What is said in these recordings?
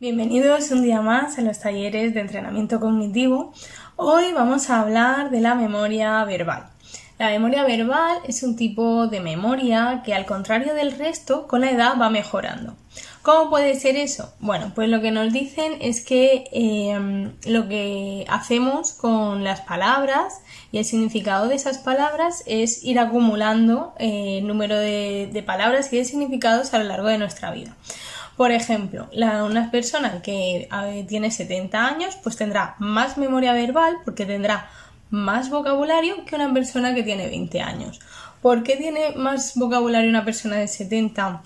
Bienvenidos un día más a los talleres de entrenamiento cognitivo. Hoy vamos a hablar de la memoria verbal. La memoria verbal es un tipo de memoria que al contrario del resto con la edad va mejorando. ¿Cómo puede ser eso? Bueno, pues lo que nos dicen es que em, lo que hacemos con las palabras y el significado de esas palabras es ir acumulando eh, el número de palabras y de significados a lo largo de nuestra vida. Por ejemplo, una persona que tiene 70 años pues tendrá más memoria verbal porque tendrá más vocabulario que una persona que tiene 20 años. ¿Por qué tiene más vocabulario una persona de 70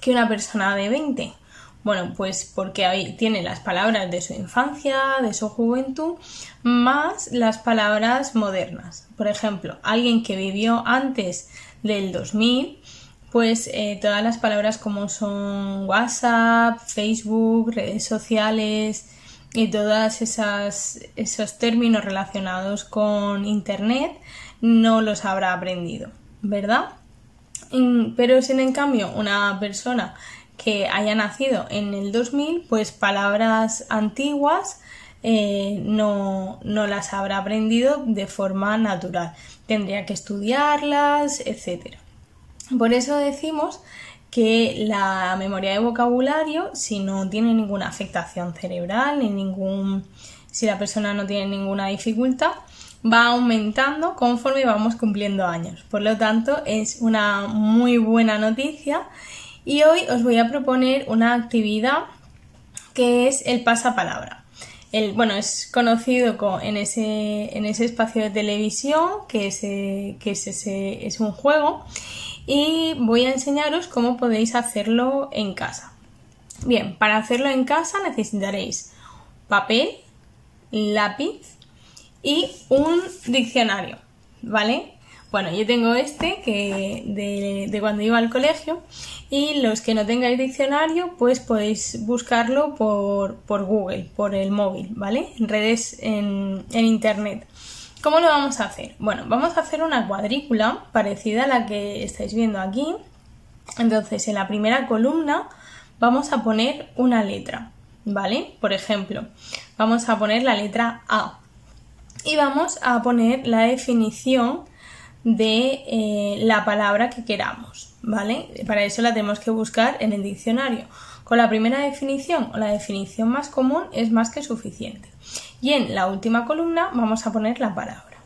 que una persona de 20? Bueno, pues porque ahí tiene las palabras de su infancia, de su juventud, más las palabras modernas. Por ejemplo, alguien que vivió antes del 2000 pues eh, todas las palabras como son WhatsApp, Facebook, redes sociales y todos esos términos relacionados con Internet no los habrá aprendido, ¿verdad? Pero sin en cambio una persona que haya nacido en el 2000, pues palabras antiguas eh, no, no las habrá aprendido de forma natural. Tendría que estudiarlas, etcétera. Por eso decimos que la memoria de vocabulario, si no tiene ninguna afectación cerebral, ni ningún. si la persona no tiene ninguna dificultad, va aumentando conforme vamos cumpliendo años. Por lo tanto, es una muy buena noticia. Y hoy os voy a proponer una actividad que es el pasapalabra. El, bueno, es conocido en, ese, en ese espacio de televisión, que, es, que es, ese, es un juego, y voy a enseñaros cómo podéis hacerlo en casa. Bien, para hacerlo en casa necesitaréis papel, lápiz y un diccionario, ¿vale? Bueno, yo tengo este que de, cuando iba al colegio y los que no tengáis diccionario pues podéis buscarlo por, Google, por el móvil, ¿vale? En redes en, en internet. ¿Cómo lo vamos a hacer? Bueno, vamos a hacer una cuadrícula parecida a la que estáis viendo aquí. Entonces, en la primera columna vamos a poner una letra, ¿vale? Por ejemplo, vamos a poner la letra A y vamos a poner la definición de eh, la palabra que queramos, ¿vale? Para eso la tenemos que buscar en el diccionario. Con la primera definición o la definición más común es más que suficiente. Y en la última columna vamos a poner la palabra.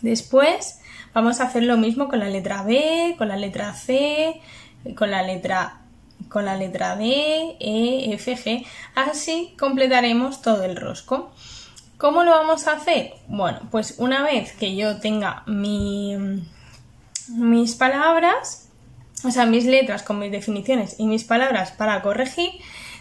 Después vamos a hacer lo mismo con la letra B, con la letra C, con la letra con la letra D, E, F, G. Así completaremos todo el rosco. ¿Cómo lo vamos a hacer? Bueno, pues una vez que yo tenga mi, mis palabras, o sea, mis letras con mis definiciones y mis palabras para corregir,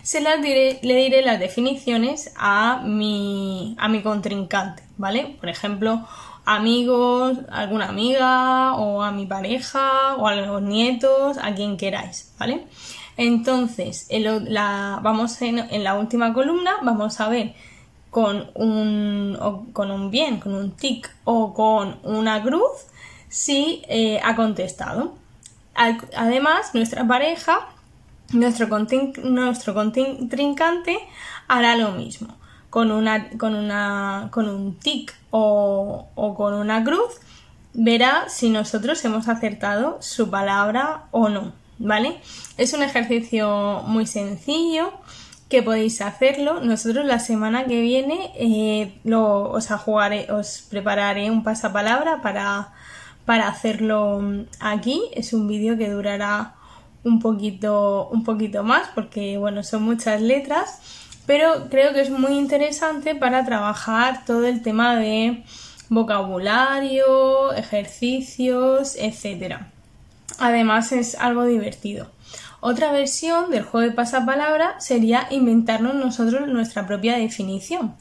se las diré, le diré las definiciones a mi, a mi contrincante, ¿vale? Por ejemplo, amigos, alguna amiga o a mi pareja o a los nietos, a quien queráis, ¿vale? Entonces, la, vamos en, en, la última columna, vamos a ver con un, con un bien, con un tic o con una cruz si eh, ha contestado. Además, nuestra pareja nuestro, nuestro contrincante hará lo mismo. Con, una, con, una, con un tic o, o con una cruz, verá si nosotros hemos acertado su palabra o no. ¿Vale? Es un ejercicio muy sencillo que podéis hacerlo. Nosotros la semana que viene eh, lo, os, jugaré, os prepararé un pasapalabra para, para hacerlo aquí. Es un vídeo que durará un poquito, un poquito más porque bueno, son muchas letras, pero creo que es muy interesante para trabajar todo el tema de vocabulario, ejercicios, etc. Además es algo divertido. Otra versión del juego de pasapalabra sería inventarnos nosotros nuestra propia definición.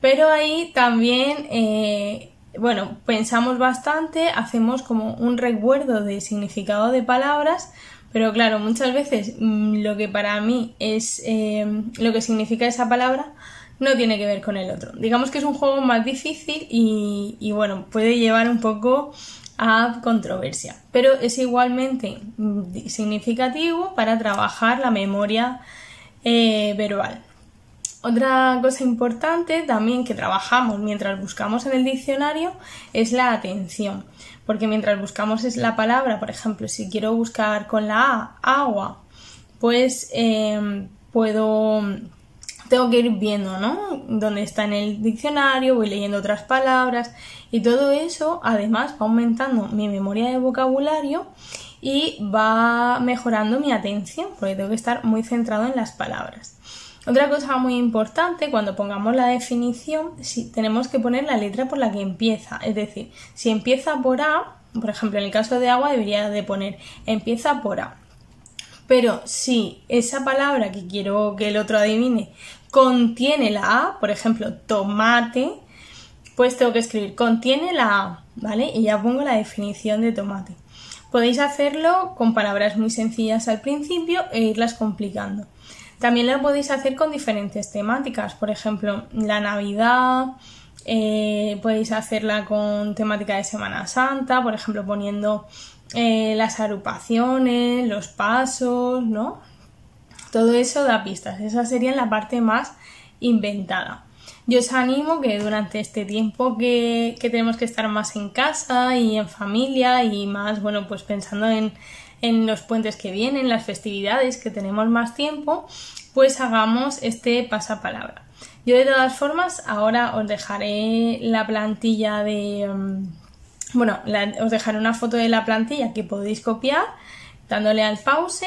Pero ahí también, eh, bueno, pensamos bastante, hacemos como un recuerdo de significado de palabras pero claro, muchas veces mm, lo que para mí es eh, lo que significa esa palabra no tiene que ver con el otro. Digamos que es un juego más difícil y, bueno, puede llevar un poco a controversia, pero es igualmente mm, significativo para trabajar la memoria eh, verbal. Otra cosa importante también que trabajamos mientras buscamos en el diccionario es la atención, porque mientras buscamos es la palabra, por ejemplo, si quiero buscar con la A, agua, pues em, puedo, tengo que ir viendo, ¿no? Dónde está en el diccionario, voy leyendo otras palabras y todo eso además va aumentando mi memoria de vocabulario y va mejorando mi atención, porque tengo que estar muy centrado en las palabras. Otra cosa muy importante, cuando pongamos la definición, si tenemos que poner la letra por la que empieza. Es decir, si empieza por A, por ejemplo, en el caso de agua debería de poner empieza por A. Pero si esa palabra que quiero que el otro adivine contiene la A, por ejemplo, tomate, pues tengo que escribir contiene la A, ¿vale? Y ya pongo la definición de tomate. Podéis hacerlo con palabras muy sencillas al principio e irlas complicando. También lo podéis hacer con diferentes temáticas, por ejemplo, la Navidad, eh, podéis hacerla con temática de Semana Santa, por ejemplo, poniendo eh, las agrupaciones, los pasos, ¿no? Todo eso da pistas, esa sería la parte más inventada. Yo os animo que durante este tiempo que, que tenemos que estar más en casa y en familia y más, bueno, pues pensando en, en los puentes que vienen, las festividades, que tenemos más tiempo, pues hagamos este pasapalabra. Yo de todas formas ahora os dejaré la plantilla de... Mm, bueno, os dejaré una foto de la plantilla que podéis copiar dándole al pause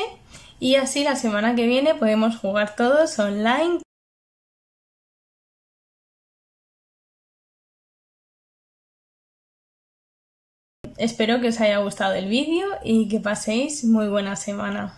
y así la semana que viene podemos jugar todos online Espero que os haya gustado el vídeo y que paséis muy buena semana.